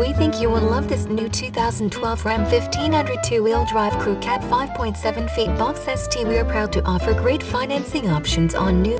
We think you will love this new 2012 Ram 1500 two-wheel drive crew cab 5.7 feet box ST. We are proud to offer great financing options on new